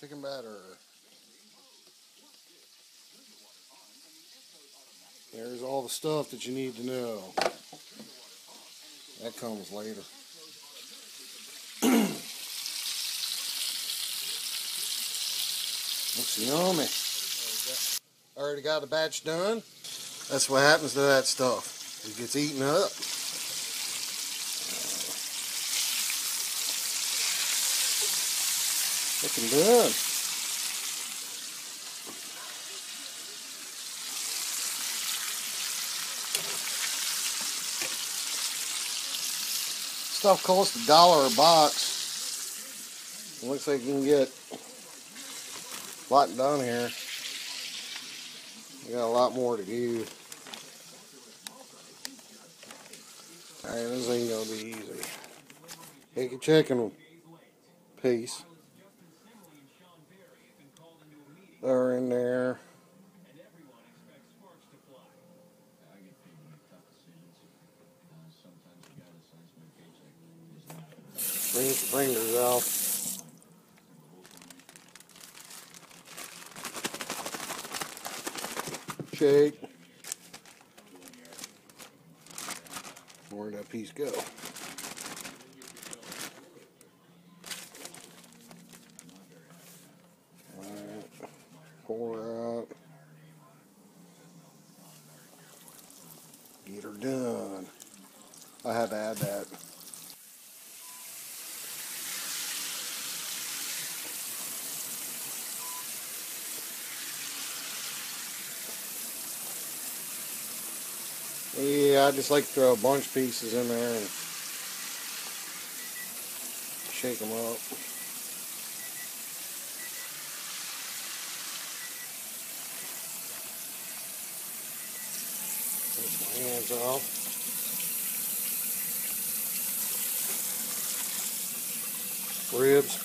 Chicken batter. There's all the stuff that you need to know. That comes later. Looks yummy. Already got a batch done. That's what happens to that stuff. It gets eaten up. Looking good. Stuff costs a dollar a box. looks like you can get a lot done here. We got a lot more to do. Alright, this ain't gonna be easy. Take a chicken piece. They're in there. Bring the fingers out. Shake. Where'd that piece go? Alright. Pour up. Get her done. I had to add that. Yeah, I just like to throw a bunch of pieces in there and shake them up. Take my hands off. Ribs.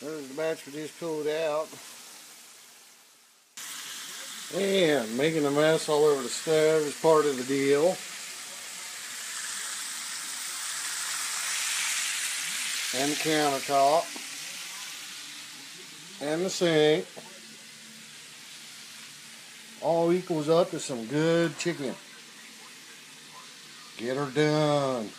There's the batch we just pulled out. And making a mess all over the stove is part of the deal. And the countertop. And the sink. All equals up to some good chicken. Get her done.